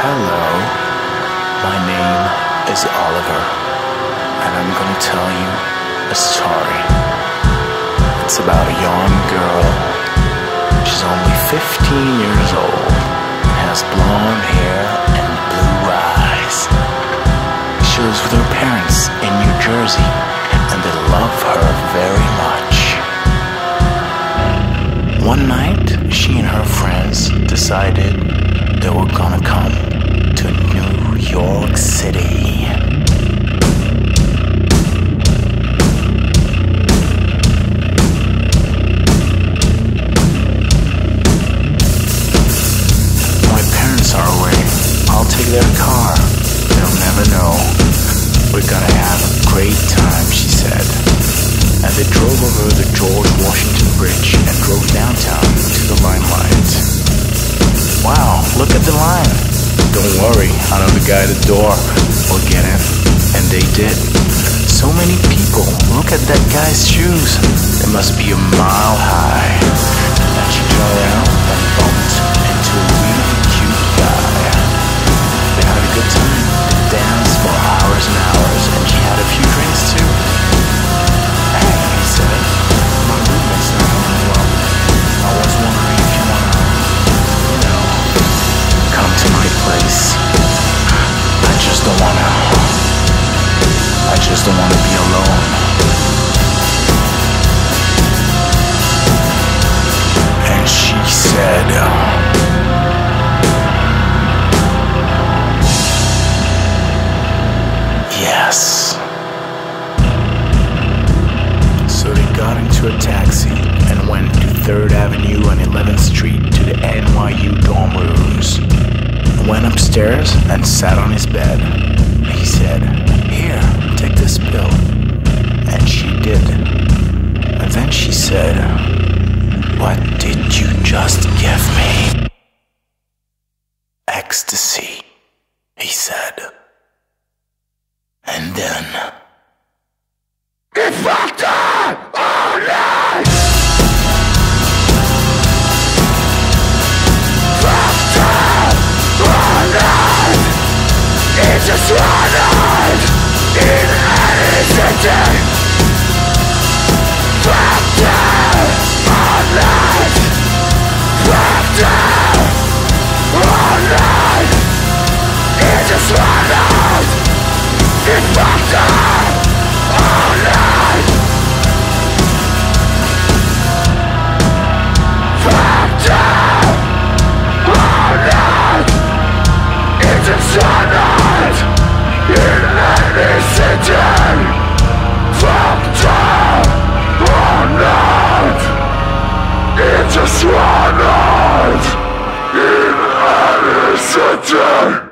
Hello, my name is Oliver, and I'm gonna tell you a story. It's about a young girl. She's only 15 years old, has blonde hair and blue eyes. She lives with her parents in New Jersey, and they love her very much. One night, she and her friends decided they were gonna come to New York City. My parents are away. I'll take their car. They'll never know. We're gonna have a great time, she said. And they drove over the George Washington Bridge and drove downtown to the limelight. Wow, look at the line. Don't worry, I know the guy the door. We'll get in. And they did. So many people. Look at that guy's shoes. They must be a mile high. And she turned around and bumped into a really cute guy. They had a good time. They danced for hours and hours, and she had a few drinks too. I just don't wanna. I just don't wanna be alone. Roger!